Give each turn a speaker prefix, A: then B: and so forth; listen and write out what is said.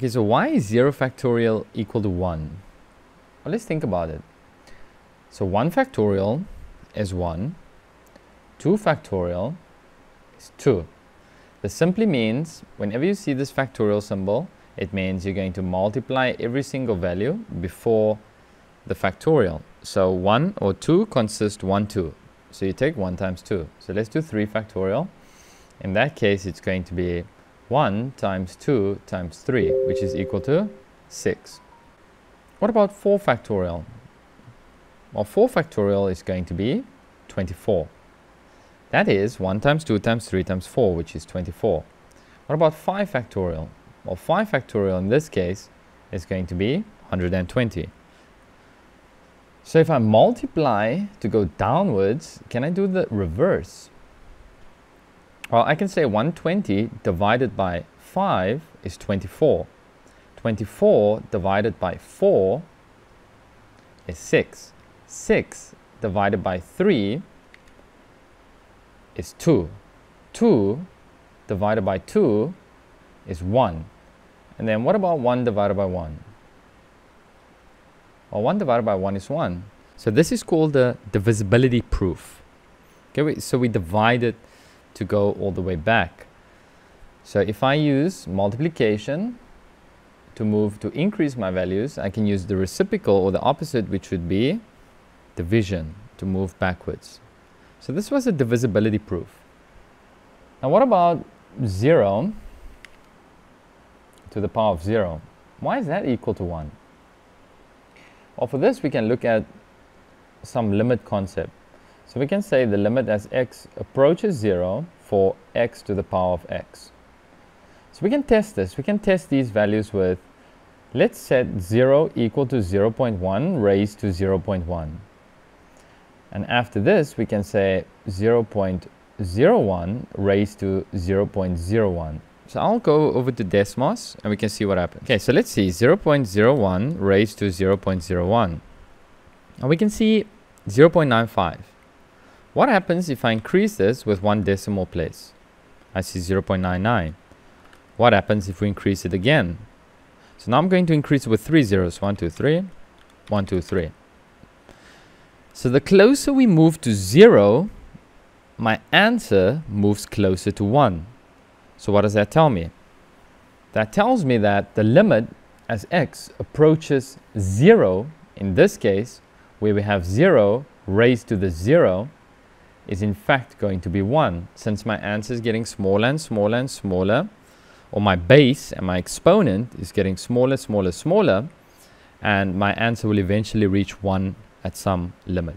A: Okay, so why is 0 factorial equal to 1? Well, let's think about it. So 1 factorial is 1, 2 factorial is 2. This simply means whenever you see this factorial symbol, it means you're going to multiply every single value before the factorial. So 1 or 2 consists 1, 2. So you take 1 times 2. So let's do 3 factorial. In that case, it's going to be 1 times 2 times 3, which is equal to 6. What about 4 factorial? Well, 4 factorial is going to be 24. That is 1 times 2 times 3 times 4, which is 24. What about 5 factorial? Well, 5 factorial in this case is going to be 120. So if I multiply to go downwards, can I do the reverse? Well, I can say 120 divided by 5 is 24. 24 divided by 4 is 6. 6 divided by 3 is 2. 2 divided by 2 is 1. And then what about 1 divided by 1? Well, 1 divided by 1 is 1. So this is called the divisibility proof. Okay, so we divide it to go all the way back. So if I use multiplication to move to increase my values, I can use the reciprocal or the opposite, which would be division to move backwards. So this was a divisibility proof. Now what about 0 to the power of 0? Why is that equal to 1? Well, for this we can look at some limit concept. So we can say the limit as x approaches 0 for x to the power of x. So we can test this. We can test these values with, let's set 0 equal to 0 0.1 raised to 0 0.1. And after this, we can say 0 0.01 raised to 0 0.01. So I'll go over to Desmos and we can see what happens. Okay, so let's see 0 0.01 raised to 0 0.01. And we can see 0 0.95. What happens if I increase this with one decimal place? I see 0.99. What happens if we increase it again? So now I'm going to increase it with three zeros. One, two, three. One, two, three. So the closer we move to zero, my answer moves closer to one. So what does that tell me? That tells me that the limit as x approaches zero, in this case, where we have zero raised to the zero, is in fact going to be 1 since my answer is getting smaller and smaller and smaller or my base and my exponent is getting smaller, smaller, smaller and my answer will eventually reach 1 at some limit.